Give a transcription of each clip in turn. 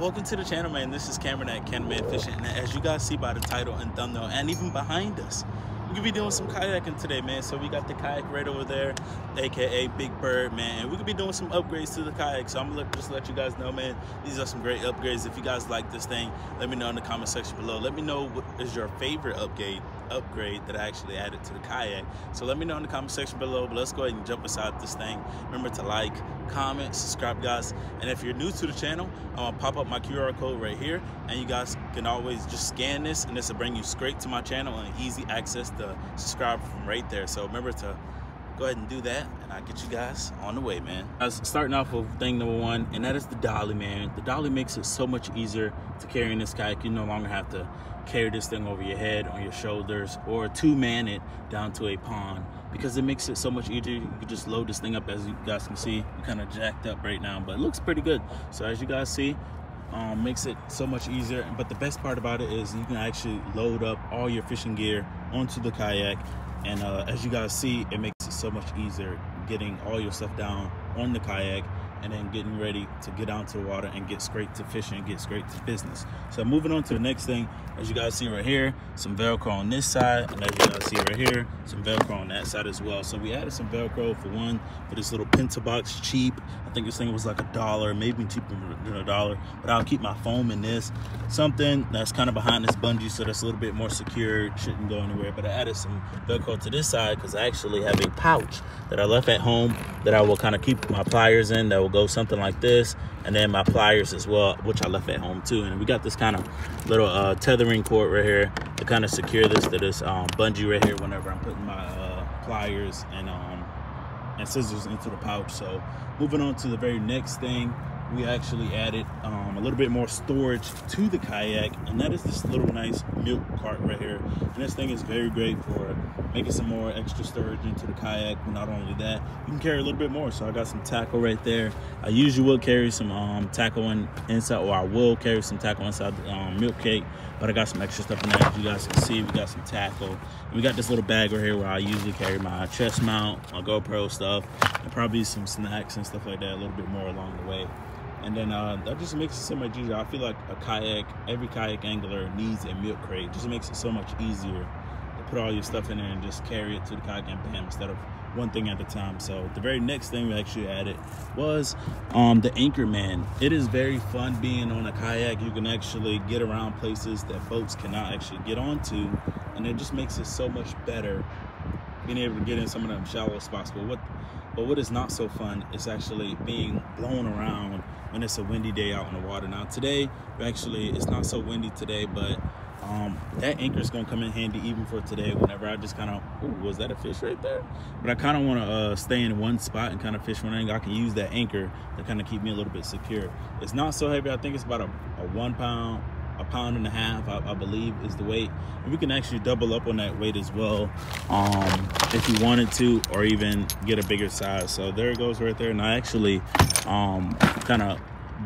welcome to the channel, man. This is Cameron at Cam The Man Fishing. And as you guys see by the title and thumbnail, and even behind us, we're gonna be doing some kayaking today, man. So we got the kayak right over there, aka Big Bird, man. And we're gonna be doing some upgrades to the kayak. So I'm gonna just let you guys know, man. These are some great upgrades. If you guys like this thing, let me know in the comment section below. Let me know what is your favorite upgrade upgrade that I actually added to the kayak. So let me know in the comment section below. But let's go ahead and jump inside this thing. Remember to like, comment, subscribe, guys. And if you're new to the channel, I'm gonna pop up my QR code right here, and you guys can always just scan this, and this will bring you straight to my channel and easy access to subscribe from right there. So remember to go ahead and do that and I'll get you guys on the way, man. I was starting off with thing number one, and that is the dolly, man. The dolly makes it so much easier to carry in this kayak. You no longer have to carry this thing over your head, on your shoulders, or two-man it down to a pond because it makes it so much easier. You can just load this thing up as you guys can see. We're kind of jacked up right now, but it looks pretty good. So as you guys see, um, makes it so much easier. But the best part about it is you can actually load up all your fishing gear onto the kayak. And uh, as you guys see, it makes so much easier getting all your stuff down on the kayak and then getting ready to get out to the water and get straight to fishing and get straight to business. So moving on to the next thing, as you guys see right here, some Velcro on this side, and as you guys see right here, some Velcro on that side as well. So we added some Velcro for one, for this little pencil box, cheap. I think this thing was like a dollar, maybe cheaper than a dollar, but I'll keep my foam in this. Something that's kind of behind this bungee, so that's a little bit more secure, shouldn't go anywhere. But I added some Velcro to this side because I actually have a pouch that I left at home that I will kind of keep my pliers in that will go something like this and then my pliers as well which i left at home too. And we got this kind of little uh, tethering cord right here to kind of secure this to this um, bungee right here whenever i'm putting my uh, pliers and um, and scissors into the pouch. So moving on to the very next thing we actually added um, a little bit more storage to the kayak and that is this little nice milk cart right here. And this thing is very great for making some more extra storage into the kayak. But not only that you can carry a little bit more. So i got some tackle right there. I usually will carry some um, tackle in, inside or i will carry some tackle inside the um, milk crate but i got some extra stuff in there. As you guys can see we got some tackle and we got this little bag right here where i usually carry my chest mount my gopro stuff and probably some snacks and stuff like that a little bit more along the way and then uh, that just makes it so much easier. I feel like a kayak, every kayak angler needs a milk crate. It just makes it so much easier to put all your stuff in there and just carry it to the kayak and bam, instead of one thing at a time. So the very next thing we actually added was um, the anchor man. It is very fun being on a kayak. You can actually get around places that boats cannot actually get onto, and it just makes it so much better being able to get in some of them shallow spots. But what but what is not so fun is actually being blown around when it's a windy day out in the water. Now today, actually, it's not so windy today, but um, that anchor is gonna come in handy even for today whenever I just kind of, was that a fish right there? But I kind of want to uh, stay in one spot and kind of fish one when I can use that anchor to kind of keep me a little bit secure. It's not so heavy. I think it's about a, a one pound pound and a half, I, I, believe, is the weight. And we can actually double up on that weight as well um, if you wanted to, or even get a bigger size. So there it goes right there. And I actually um, kind of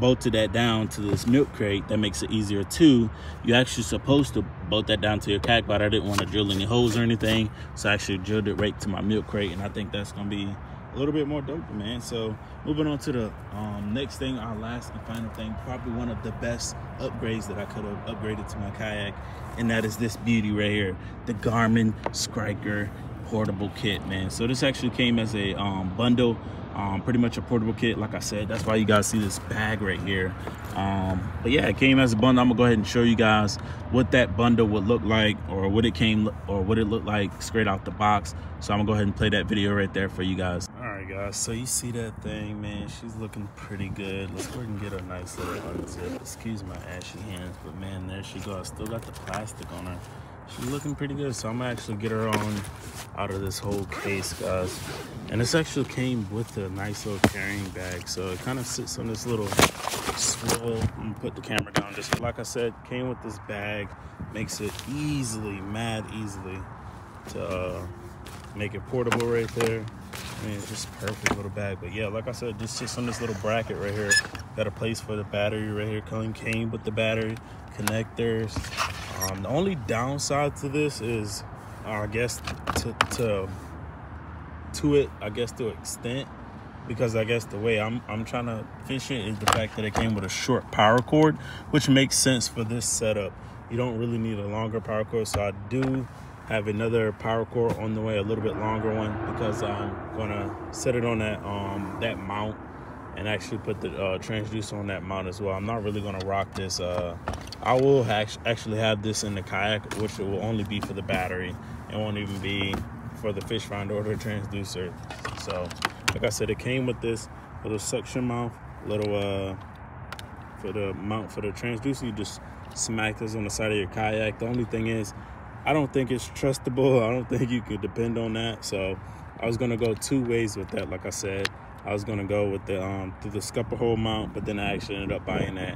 bolted that down to this milk crate that makes it easier too you're actually supposed to bolt that down to your kayak but i didn't want to drill any holes or anything so i actually drilled it right to my milk crate and i think that's going to be a little bit more dope, man. So moving on to the um, next thing, our last and final thing, probably one of the best upgrades that I could have upgraded to my kayak, and that is this beauty right here, the Garmin Striker portable kit, man. So this actually came as a um, bundle um, pretty much a portable kit like i said. That's why you guys see this bag right here. Um, but yeah it came as a bundle. I'm gonna go ahead and show you guys what that bundle would look like or what it came or what it looked like straight out the box. So i'm gonna go ahead and play that video right there for you guys all right guys so you see that thing man? She's looking pretty good. Let's go ahead and get a nice little unzip. Excuse my ashy hands but man there she goes. Still got the plastic on her. She's looking pretty good so i'm gonna actually get her on out of this whole case guys. And this actually came with a nice little carrying bag so it kind of sits on this little swivel and put the camera down. Just like i said came with this bag. Makes it easily mad easily to uh, make it portable right there I mean, it's just perfect little bag. But yeah, like I said, just sits on this little bracket right here. Got a place for the battery right here. Coming came with the battery connectors. Um, the only downside to this is, uh, I guess, to, to to it, I guess, to extent, because I guess the way I'm I'm trying to fish it is the fact that it came with a short power cord, which makes sense for this setup. You don't really need a longer power cord, so I do have another power cord on the way, a little bit longer one, because I'm gonna set it on that um that mount and actually put the uh, transducer on that mount as well. I'm not really gonna rock this. Uh, I will actually have this in the kayak, which will only be for the battery. It won't even be for the fish finder or the transducer. So, like I said, it came with this little suction mount, little uh, for the mount for the transducer. You just smack this on the side of your kayak. The only thing is, I don't think it's trustable. I don't think you could depend on that. So, I was gonna go two ways with that. Like I said, I was gonna go with the um through the scupper hole mount, but then I actually ended up buying that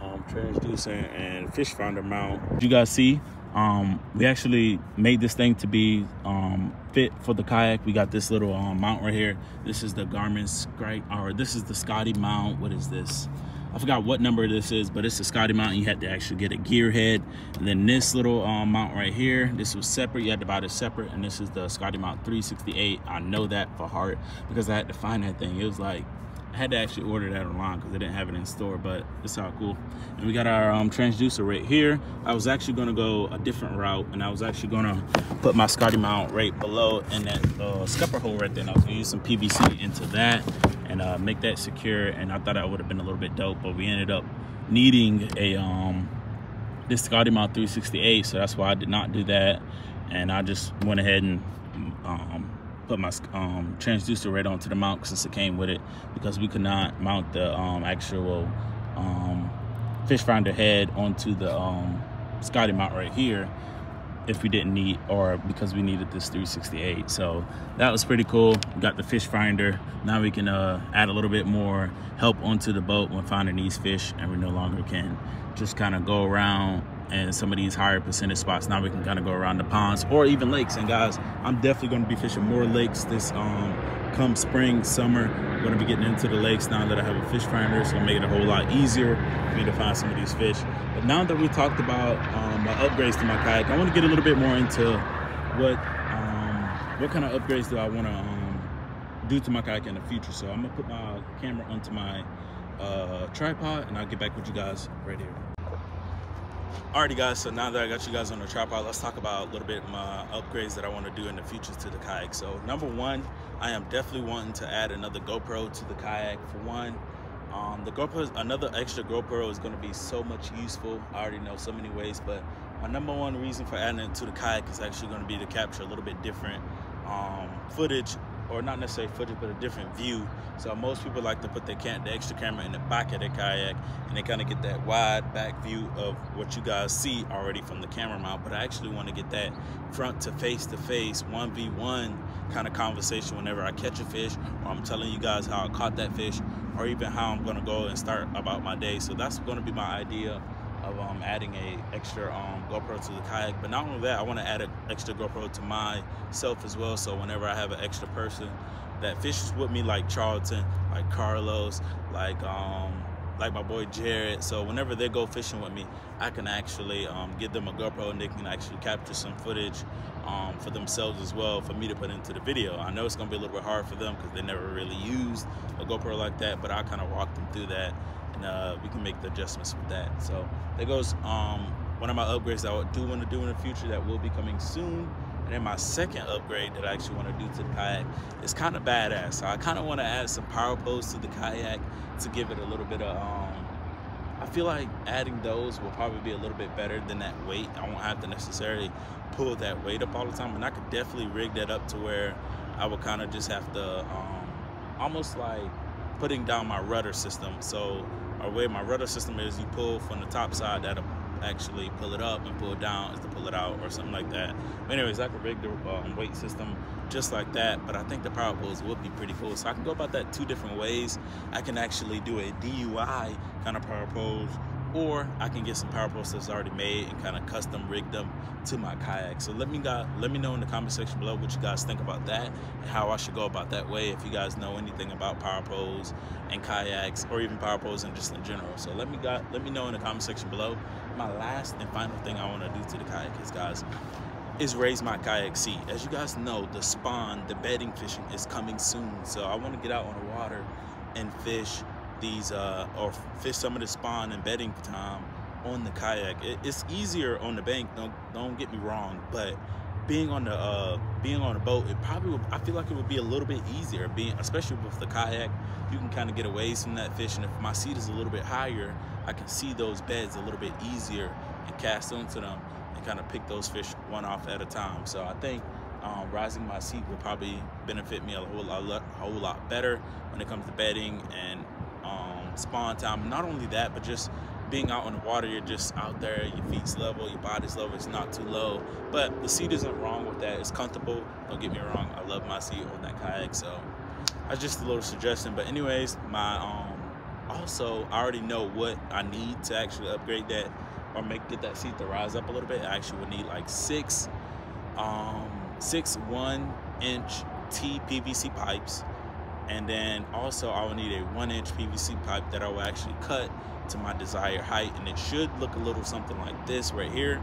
um, transducer and fish finder mount. You guys see, um, we actually made this thing to be um, fit for the kayak. We got this little um, mount right here. This is the Garmin Scribe, or this is the Scotty mount. What is this? I forgot what number this is, but it's a Scotty mount. You had to actually get a gear head. And then this little um, mount right here, this was separate. You had to buy this separate. And this is the Scotty mount 368. I know that for heart because I had to find that thing. It was like I had to actually order that online because they didn't have it in store, but it's all cool. And we got our um, transducer right here. I was actually gonna go a different route and I was actually gonna put my Scotty mount right below in that uh, scupper hole right there. And I was gonna use some PVC into that and uh, make that secure. And I thought that would have been a little bit dope, but we ended up needing a um, this Scotty mount 368, so that's why I did not do that. And I just went ahead and um, put my um, transducer right onto the mount since it came with it because we could not mount the um, actual um, fish finder head onto the um, Scotty mount right here if we didn't need or because we needed this 368 so that was pretty cool. We got the fish finder. Now we can uh, add a little bit more help onto the boat when finding these fish and we no longer can just kind of go around and some of these higher percentage spots now we can kind of go around the ponds or even lakes. And guys i'm definitely going to be fishing more lakes this um come spring summer. I'm going to be getting into the lakes now that i have a fish finder so it'll make it a whole lot easier for me to find some of these fish. But now that we talked about um, my upgrades to my kayak i want to get a little bit more into what um, what kind of upgrades do i want to um, do to my kayak in the future. So i'm gonna put my camera onto my uh, tripod and i'll get back with you guys right here Alrighty guys, so now that I got you guys on the tripod, let's talk about a little bit my upgrades that I want to do in the future to the kayak. So number one, I am definitely wanting to add another GoPro to the kayak. For one, um, the GoPro, another extra GoPro is going to be so much useful. I already know so many ways, but my number one reason for adding it to the kayak is actually going to be to capture a little bit different um, footage or not necessarily footage, but a different view. So most people like to put can the extra camera in the back of their kayak, and they kind of get that wide back view of what you guys see already from the camera mount. But I actually want to get that front to face to face, one v one kind of conversation whenever I catch a fish, or I'm telling you guys how I caught that fish, or even how I'm gonna go and start about my day. So that's gonna be my idea of um, adding a extra um, GoPro to the kayak. But not only that, I want to add an extra GoPro to myself as well. So whenever I have an extra person that fishes with me, like Charlton, like Carlos, like um, like my boy Jared. So whenever they go fishing with me, I can actually um, give them a GoPro and they can actually capture some footage um, for themselves as well for me to put into the video. I know it's gonna be a little bit hard for them because they never really used a GoPro like that, but I kind of walk them through that and uh, we can make the adjustments with that. So there goes um, one of my upgrades that I do want to do in the future that will be coming soon. And then my second upgrade that I actually want to do to the kayak is kind of badass. So I kind of want to add some power posts to the kayak to give it a little bit of, um, I feel like adding those will probably be a little bit better than that weight. I won't have to necessarily pull that weight up all the time. And I could definitely rig that up to where I would kind of just have to um, almost like putting down my rudder system. So or way my rudder system is, you pull from the top side, that'll actually pull it up and pull it down is to pull it out or something like that. But anyways, I could rig the um, weight system just like that, but I think the power poles would be pretty cool. So I can go about that two different ways. I can actually do a DIY kind of power poles or I can get some power posts that's already made and kind of custom rig them to my kayak. So let me let me know in the comment section below what you guys think about that and how I should go about that way if you guys know anything about power poles and kayaks or even power poles and just in general. So let me let me know in the comment section below. My last and final thing I want to do to the kayak is guys is raise my kayak seat. As you guys know, the spawn, the bedding fishing is coming soon. So I want to get out on the water and fish these uh, or fish some of the spawn and bedding time on the kayak. It, it's easier on the bank. Don't don't get me wrong, but being on the uh, being on a boat, it probably would, I feel like it would be a little bit easier. Being especially with the kayak, you can kind of get away from that fish, and if my seat is a little bit higher, I can see those beds a little bit easier and cast onto them and kind of pick those fish one off at a time. So I think um, rising my seat will probably benefit me a whole lot, a whole lot better when it comes to bedding and um, spawn time. Not only that, but just being out on the water, you're just out there, your feet's level, your body's level, it's not too low. But the seat isn't wrong with that. It's comfortable. Don't get me wrong. I love my seat on that kayak. So that's just a little suggestion. But anyways, my um also I already know what I need to actually upgrade that or make get that seat to rise up a little bit. I actually would need like six um six one inch T PVC pipes and then also I will need a one inch PVC pipe that I will actually cut to my desired height and it should look a little something like this right here.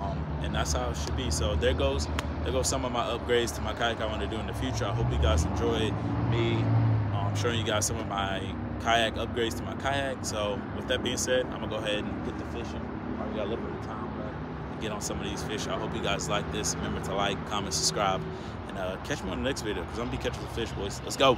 Um, and that's how it should be. So there goes there goes some of my upgrades to my kayak I want to do in the future. I hope you guys enjoyed me um, showing you guys some of my kayak upgrades to my kayak. So with that being said I'm gonna go ahead and get the fishing. Already got a little bit of time get on some of these fish. I hope you guys like this. Remember to like comment subscribe and uh, catch me on the next video because I'm gonna be catching the fish boys. Let's go